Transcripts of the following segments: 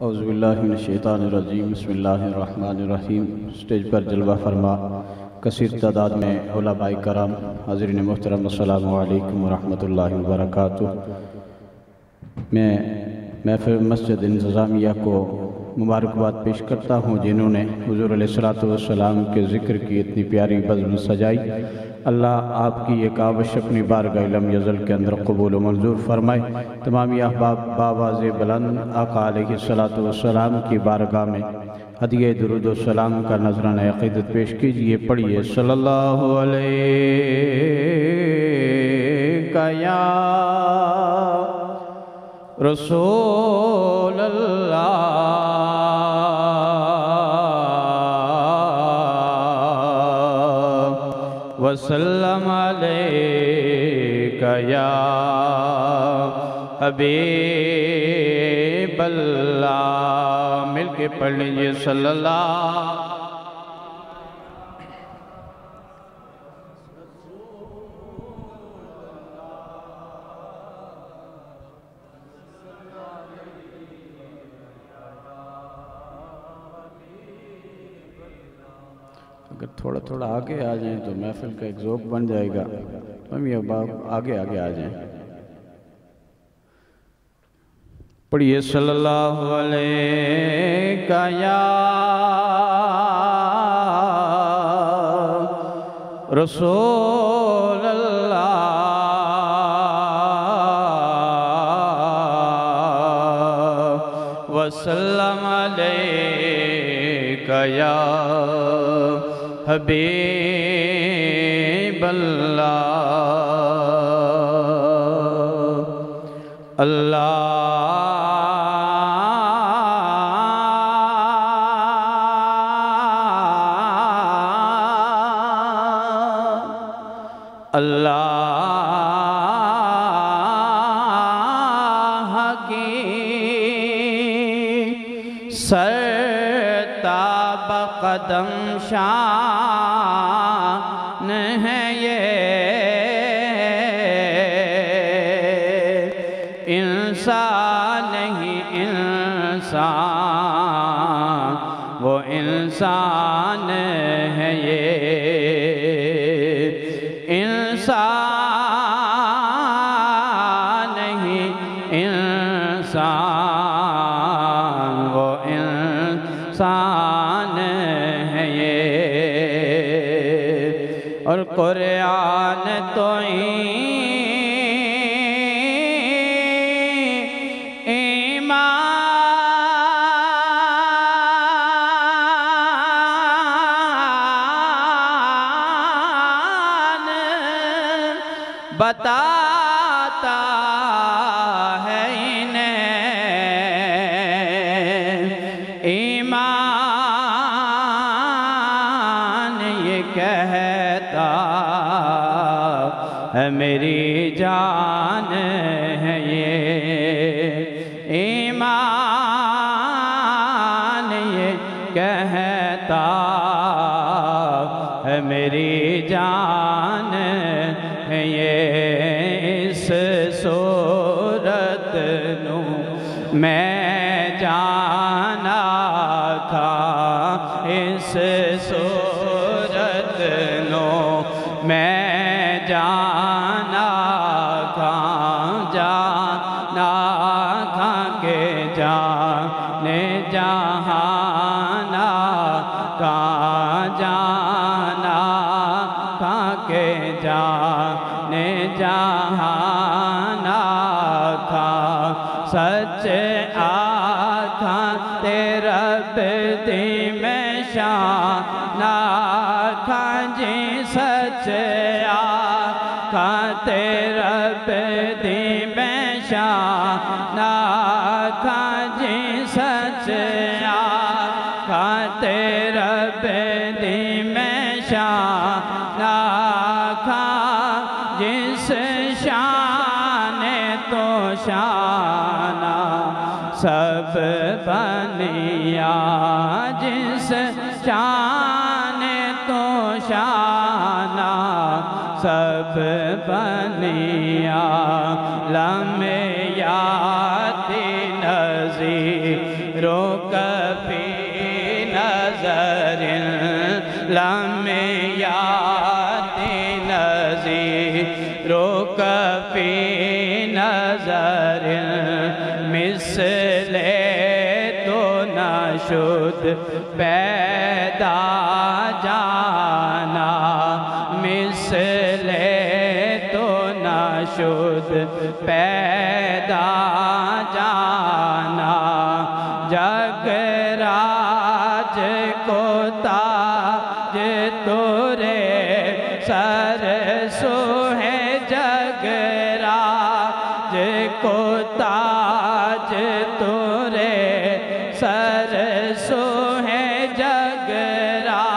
अज़बिल्लिनशैतानरजीम बसमीम स्टेज पर जलवा फरमा। कसर तादाद में ओलाबाई कराम, हाजरीन मोहतरम अल्लाम वरहमल वरक मैं महफ मस्जिद इंतज़ामिया को मुबारकबाद पेश करता हूँ, जिन्होंने हजूर सलाम के ज़िक्र की इतनी प्यारी बज़म सजाई। अल्लाह आपकी एक आवश अपनी बारगाह इलम यज़ल के अंदर कबूल मंजूर फरमाए। तमामी अहबाब बाबाज बुलंद आका सलाम की बारगाह में हदिय दरुदोसलाम का नजरान अकीदत पेश कीजिए। पढ़िए, सल्लल्लाहु अलैहि रसूल वसल्लम या हबीबल्ला मिल के पढ़ लीजिए सल्लल्लाहु अगर थोड़ा थोड़ा आगे आ जाएँ तो महफिल का एक जोक बन जाएगा। हम ये बाब आगे आगे आ जाएँ। पढ़िए सल्लल्लाहु अलैहि या रसूल अल्लाह वसल्लम अलैका या हबीबल्ला अल्लाह कदम शान है ये। इंसान नहीं इंसान वो इंसान है ये। इंसान नहीं इंसान। तो ईमान बताता मेरी सच आखा तेरा दी में शाना खा जी, सच आखा तेरा दी में शाना खा जी, सच आखा तेरा दी में शाना लमे याति नजी रोक फ़ी नज़र, मिसले तो शुद्ध, पैदा जाना, मिसले तो शुद्ध, पैदा तोरे सर सो है जगराज को ताज तोरे सर सो है जगराज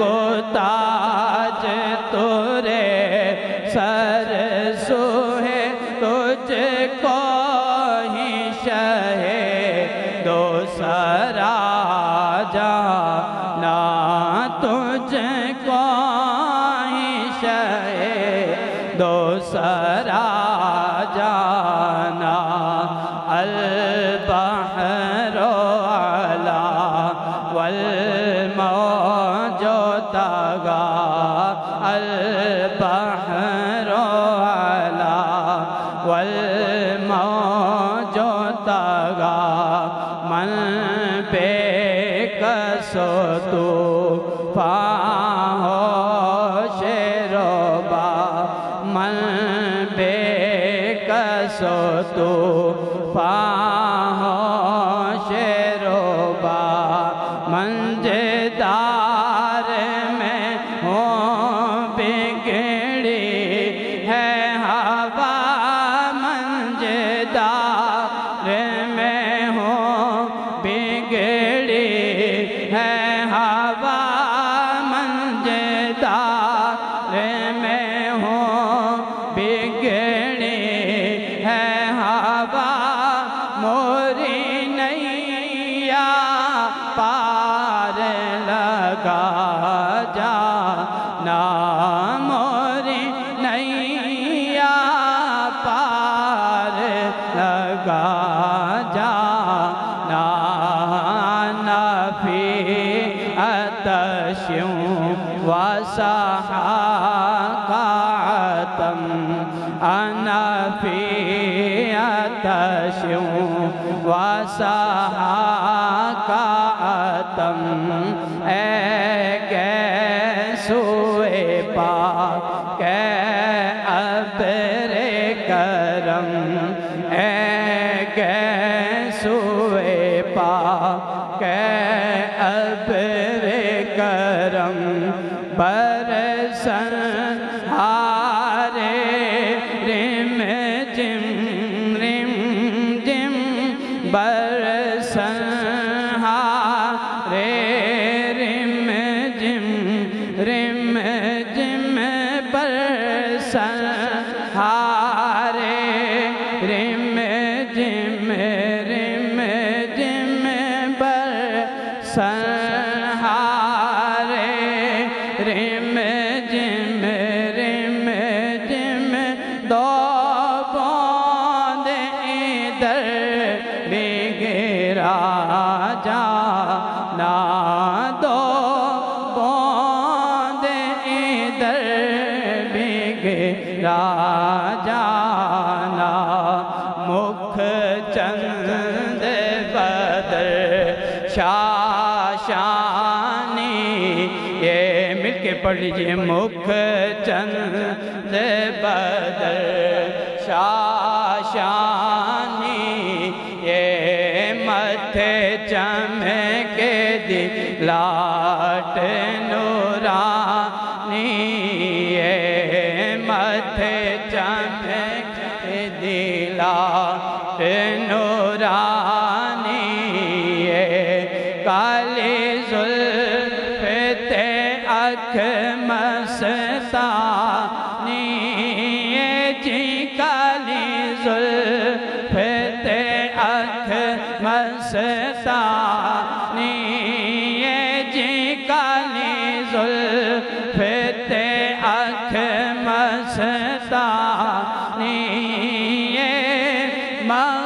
को ही शहे दो सरा जाना अल बहरो अला वल मौजो तगा अल बहरो अला वल मौजो तगा मन पे कसो तू রে वसहाकातम अनफी अतश्यों वसहाकातम ए गैसुए पा कै करम ए गैसुए पा कै अबरे करम बरसन जाना मुख चंद बदर शाशानी। ये मिलके पढ़ लीजिए, मुख चंद बदर शाशानी। ये मथे चमके दिलाट अख मस्तानी ये जी काली जुल्फ ते अख मस्तानी ये जी काली जुल्फ ते अख ये मखमोर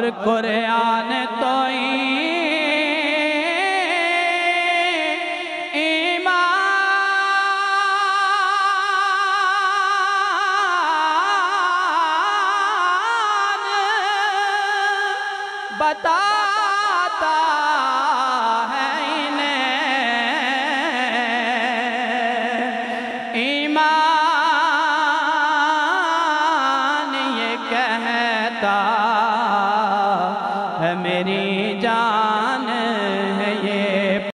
और कुरान तो बताता